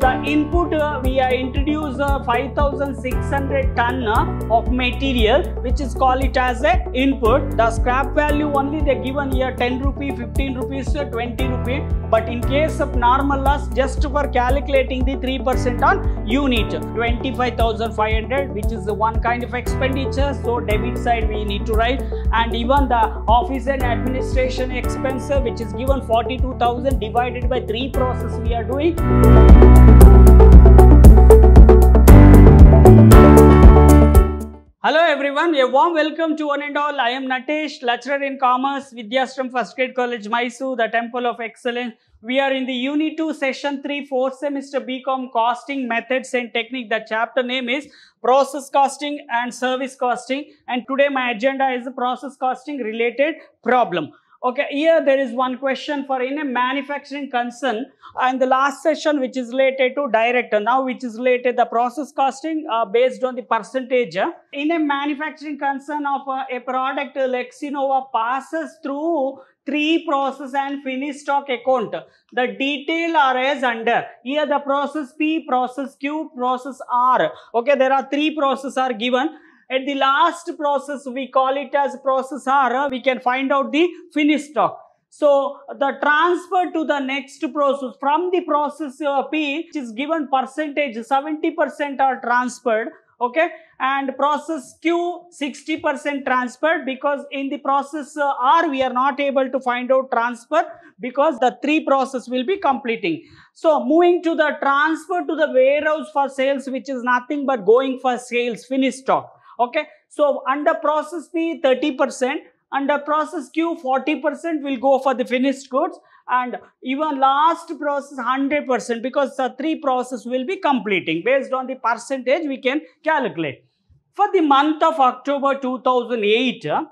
The input uh, we are introduce uh, 5600 ton uh, of material which is called it as a input. The scrap value only they given here 10 rupee, 15 rupees, uh, 20 rupee. But in case of normal loss just for calculating the 3% on unit 25,500 which is the one kind of expenditure. So debit side we need to write and even the office and administration expense uh, which is given 42,000 divided by 3 process we are doing. Hello everyone, a warm welcome to one and all. I am Natesh, lecturer in commerce, Vidhyaashram First Grade College, Mysore, the Temple of Excellence. We are in the Unit 2, Session 3, 4th semester BCom Costing Methods and Technique. The chapter name is Process Costing and Service Costing. And today my agenda is a process costing related problem. Okay, here there is one question for in a manufacturing concern and the last session which is related to director now which is related the process costing uh, based on the percentage. In a manufacturing concern of uh, a product uh, Lexinova passes through three process and finished stock account. The detail are as under. Here the process P, process Q, process R. Okay, there are three process are given at the last process we call it as process R. We can find out the finished stock. So the transfer to the next process from the process P which is given percentage 70% are transferred okay? And process Q 60% transferred because in the process R we are not able to find out transfer because the three process will be completing. So moving to the transfer to the warehouse for sales which is nothing but going for sales finished stock okay? So under process p 30 percent. Under process q 40 percent will go for the finished goods. And even last process 100 percent. Because the three process will be completing. Based on the percentage we can calculate. For the month of october 2008 uh,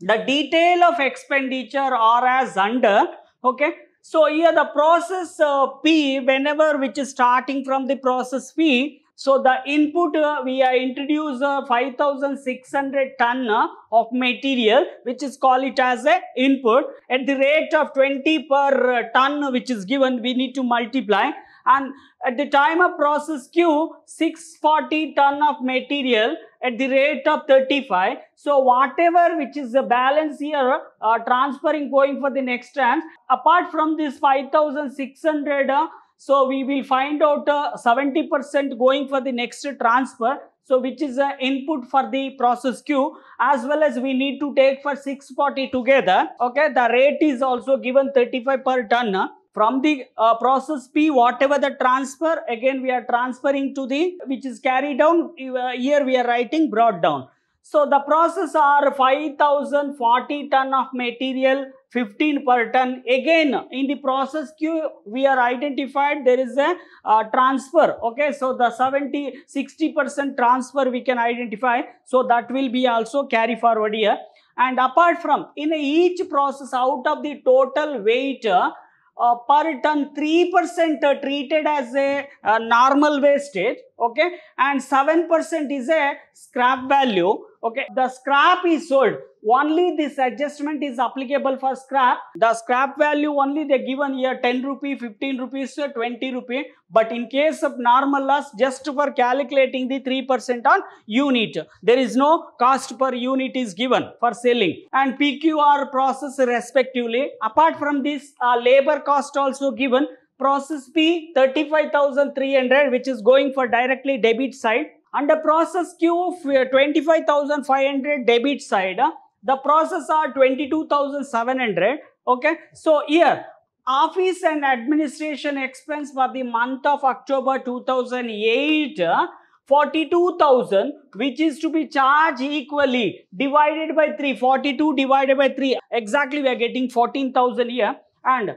the detail of expenditure are as under. Okay? So here the process uh, p whenever which is starting from the process p so the input uh, we are introduce uh, 5600 ton uh, of material which is called it as a input. At the rate of 20 per uh, ton which is given we need to multiply. And at the time of process Q 640 ton of material at the rate of 35 so whatever which is the balance here uh, transferring going for the next trans apart from this 5600 uh, so we will find out uh, 70% going for the next transfer. So which is the input for the process Q as well as we need to take for 640 together. Okay, the rate is also given 35 per ton. uh, From the uh, process P, whatever the transfer, again we are transferring to the, which is carried down, uh, here we are writing brought down. So the process R 5040 ton of material 15 per ton. Again, in the process Q, we are identified there is a uh, transfer. Okay, so the 70, 60% transfer we can identify. So that will be also carry forward here. And apart from, in each process out of the total weight, uh, uh, per ton 3% are treated as a uh, normal wastage okay and 7% is a scrap value okay the scrap is sold. Only this adjustment is applicable for scrap. The scrap value only they given here 10 rupee 15 rupees uh, 20 rupee. But in case of normal loss just for calculating the 3% on unit there is no cost per unit is given for selling. And pqr process respectively apart from this uh, labor cost also given. Process p 35300 which is going for directly debit side under process q 25500 debit side uh, the process R 22700 okay? So here office and administration expense for the month of october 2008 uh, 42,000 which is to be charged equally divided by 3 42 divided by 3 exactly we are getting 14,000 here. And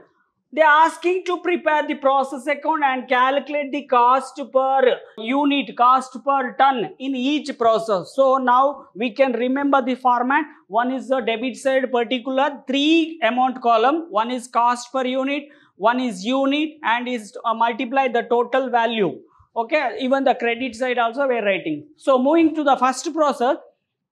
they are asking to prepare the process account and calculate the cost per unit cost per ton in each process. So now we can remember the format. One is the debit side particular three amount column. One is cost per unit one is unit and is uh, multiply the total value. Okay even the credit side also we are writing. So moving to the first process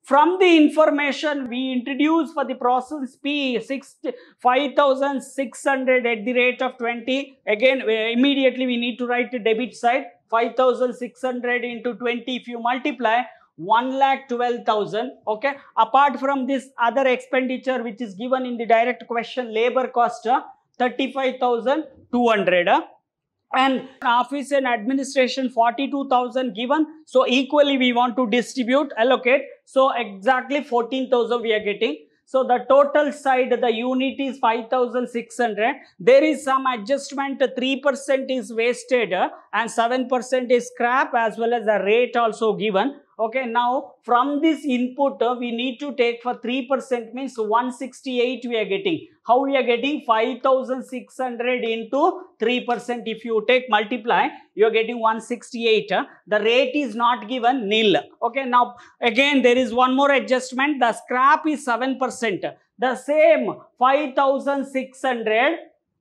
From the information we introduce for the process P 6 5600 at the rate of 20. Again, immediately we need to write the debit side 5600 into 20. If you multiply, 1 lakh 12,000. Okay. Apart from this other expenditure which is given in the direct question, labor cost uh, 35,200. uh, and office and administration 42000 given so equally we want to distribute allocate so exactly 14000 we are getting. So the total side the unit is 5600 there is some adjustment 3% is wasted uh, and 7% is scrap as well as the rate also given okay now from this input uh, we need to take for 3% means 168 we are getting. How we are getting? 5600 into 3% if you take multiply you are getting 168 uh, the rate is not given nil. Okay now again there is one more adjustment. The scrap is 7% the same 5600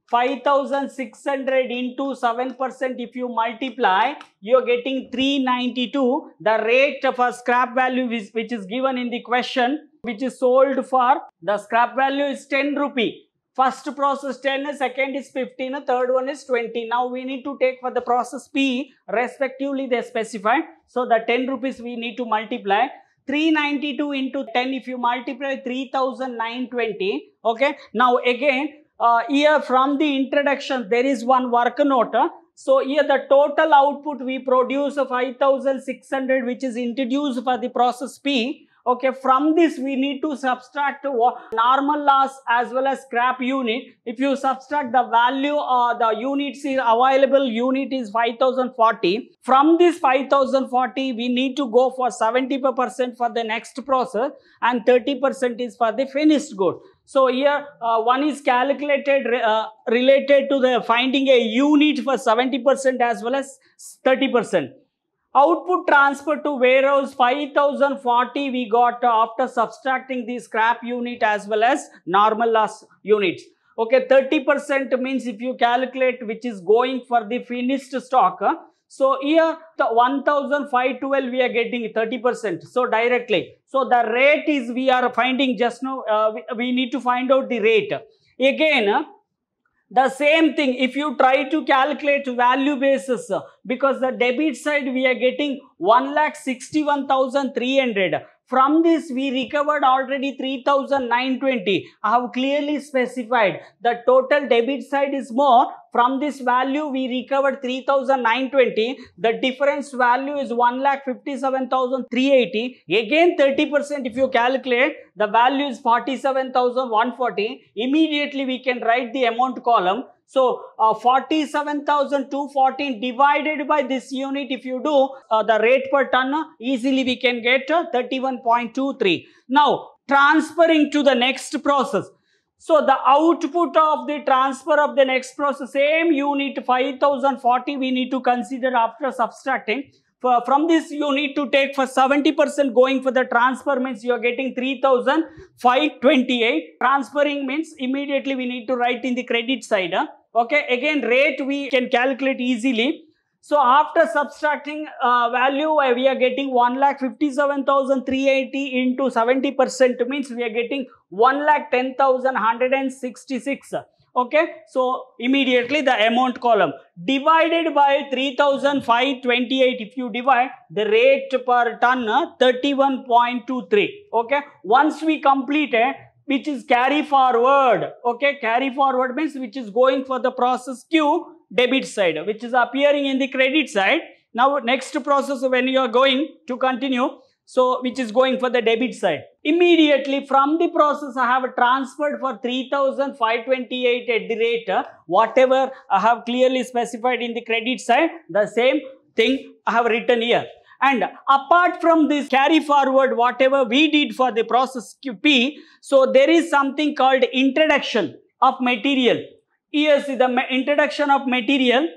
5600 into 7% if you multiply you are getting 392 the rate for scrap value which is given in the question which is sold for the scrap value is 10 rupee. First process 10 second is 15 third one is 20 now we need to take for the process p respectively they specified so the 10 rupees we need to multiply. 392 into 10 if you multiply 3920 okay? Now again uh, here from the introduction there is one work note uh, so here the total output we produce 5600 which is introduced for the process p. Okay from this we need to subtract normal loss as well as scrap unit. If you subtract the value uh, the units is available unit is 5040 from this 5040 we need to go for 70% for the next process and 30% is for the finished good so here uh, one is calculated re- uh, related to the finding a unit for 70% as well as 30% output transfer to warehouse 5040 we got after subtracting the scrap unit as well as normal loss units. Okay 30% means if you calculate which is going for the finished stock so here the 1512 we are getting 30% so directly. So the rate is we are finding just now uh, we, we need to find out the rate. Again uh, the same thing. If you try to calculate value basis uh, because the debit side we are getting 1 lakh 61300 from this we recovered already 3920 i have clearly specified the total debit side is more. From this value we recovered 3920 the difference value is 1 lakh 57380 again 30% if you calculate the value is 47140 immediately we can write the amount column so uh, 47,214 divided by this unit if you do uh, the rate per ton uh, easily we can get uh, 31.23 now transferring to the next process. So the output of the transfer of the next process same unit 5040 we need to consider after subtracting for, from this you need to take for 70% going for the transfer means you are getting 3528 transferring means immediately we need to write in the credit side huh? okay again rate we can calculate easily. So after subtracting uh, value uh, we are getting 1 lakh 57,380 into 70% means we are getting 1 lakh 10,166 okay so immediately the amount column divided by 3528 if you divide the rate per ton uh, 31.23 okay once we completed which is carry forward. Okay carry forward means which is going for the process q debit side which is appearing in the credit side. Now next process when you are going to continue so which is going for the debit side. Immediately from the process i have transferred for 3528 at the rate uh, whatever i have clearly specified in the credit side the same thing i have written here. And apart from this carry forward whatever we did for the process qp so there is something called introduction of material. See the introduction of material.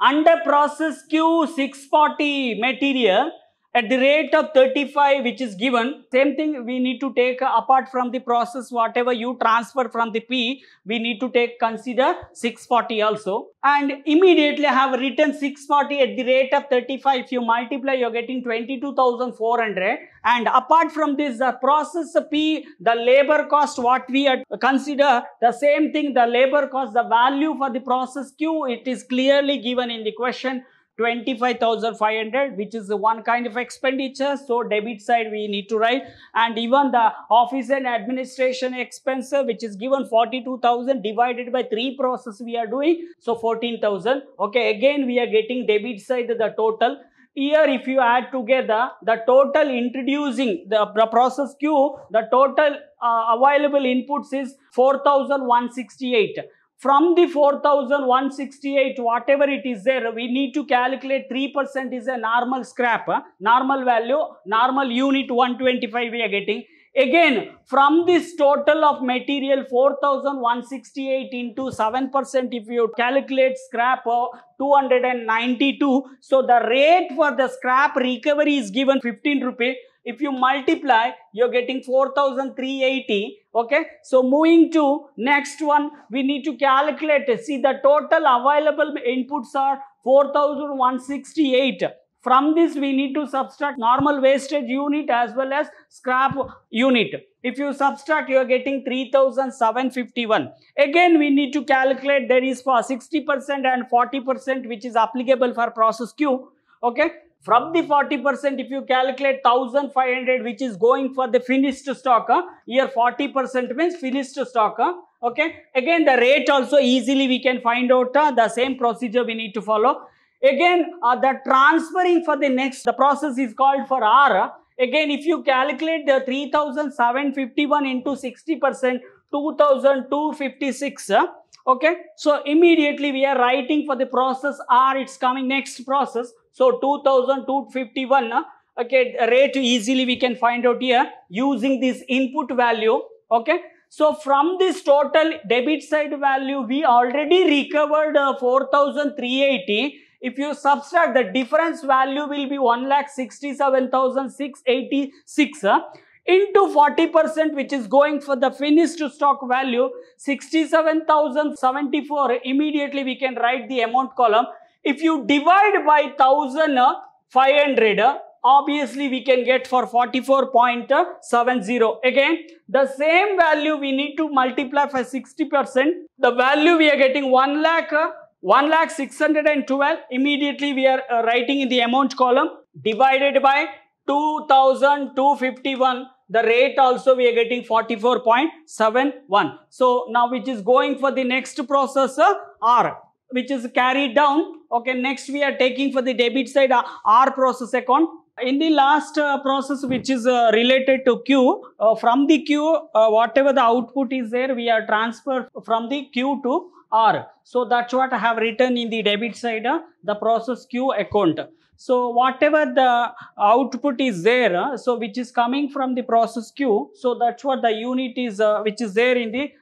Under process q 640 material at the rate of 35 which is given same thing we need to take apart from the process whatever you transfer from the p we need to take consider 640 also. And immediately I have written 640 at the rate of 35 if you multiply you're getting 22400 and apart from this the process p the labor cost what we consider the same thing the labor cost the value for the process q it is clearly given in the question 25,500 which is one kind of expenditure. So debit side we need to write. And even the office and administration expense which is given 42,000 divided by 3 process we are doing. So 14,000 okay again we are getting debit side the total. Here if you add together the total introducing the, the process Q the total uh, available inputs is 4168 from the 4168 whatever it is there we need to calculate 3% is a normal scrap uh, normal value normal unit 125 we are getting. Again from this total of material 4168 into 7% if you calculate scrap uh, 292 so the rate for the scrap recovery is given 15 rupee if you multiply you're getting 4380 okay? So moving to next one we need to calculate. See the total available inputs are 4168 from this we need to subtract normal wastage unit as well as scrap unit. If you subtract you are getting 3751 again we need to calculate. There is for 60% and 40% which is applicable for process q okay from the 40% if you calculate 1500 which is going for the finished stock here 40% means finished stock okay? Again the rate also easily we can find out the same procedure we need to follow. Again uh, the transferring for the next the process is called for r again if you calculate the 3751 into 60% 2256 uh, okay? So immediately we are writing for the process r it's coming next process so 2251 uh, okay rate easily we can find out here using this input value okay. So from this total debit side value we already recovered uh, 4380 if you subtract the difference value will be 1,67,686 uh, into 40% which is going for the finished stock value 67,074 immediately we can write the amount column if you divide by 1500 uh, obviously we can get for 44.70 again the same value we need to multiply for 60% the value we are getting 1 lakh uh, 1 lakh 612 immediately we are uh, writing in the amount column divided by 2251 the rate also we are getting 44.71 so now which is going for the next processor r which is carried down. Okay next we are taking for the debit side uh, r process account. In the last uh, process which is uh, related to q uh, from the q uh, whatever the output is there we are transferred from the q to r. So that's what i have written in the debit side the process q account. So whatever the output is there so which is coming from the process q so that's what the unit is which is there in the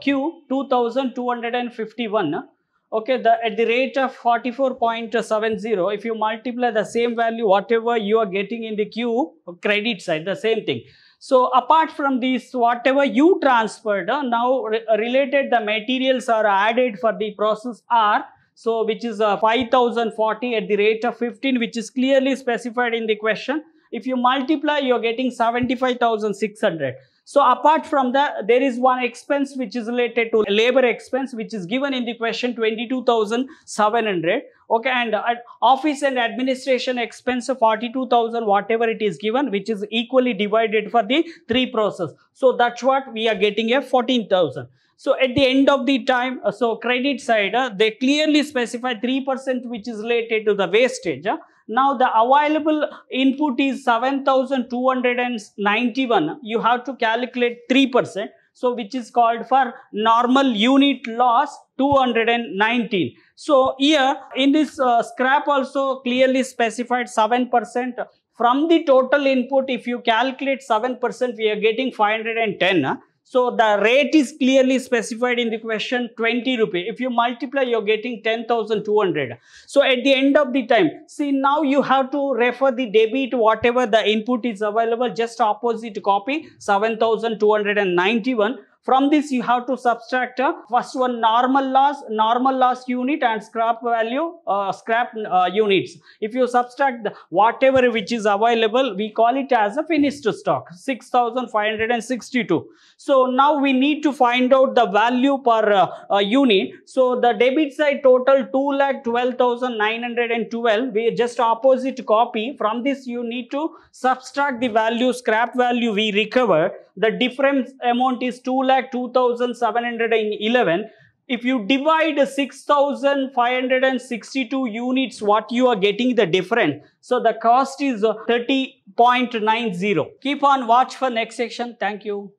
q 2251 uh, okay the at the rate of 44.70 if you multiply the same value whatever you are getting in the q credit side the same thing. So apart from this whatever you transferred uh, now re related the materials are added for the process r so which is uh, 5040 at the rate of 15 which is clearly specified in the question. If you multiply you are getting 75600 so apart from that, there is one expense which is related to labor expense, which is given in the question 22,700. Okay, and uh, office and administration expense of 42,000, whatever it is given, which is equally divided for the three process. So that's what we are getting a 14,000. So at the end of the time, uh, so credit side, uh, they clearly specify 3% which is related to the wastage. Uh. Now the available input is 7291. You have to calculate 3%. So which is called for normal unit loss 219. So here in this uh, scrap also clearly specified 7% from the total input if you calculate 7% we are getting 510. So the rate is clearly specified in the question 20 rupee. If you multiply, you're getting 10,200. So at the end of the time, see now you have to refer the debit, whatever the input is available, just opposite copy 7,291 from this, you have to subtract uh, first one normal loss, normal loss unit and scrap value, uh, scrap uh, units. If you subtract the, whatever which is available, we call it as a finished stock, 6562. So now we need to find out the value per uh, uh, unit. So the debit side total 2,12,912. We just opposite copy. From this, you need to subtract the value, scrap value we recover. The difference amount is 2 lakh 2711 if you divide 6562 units what you are getting the difference? So the cost is 30.90 keep on watch for next section. Thank you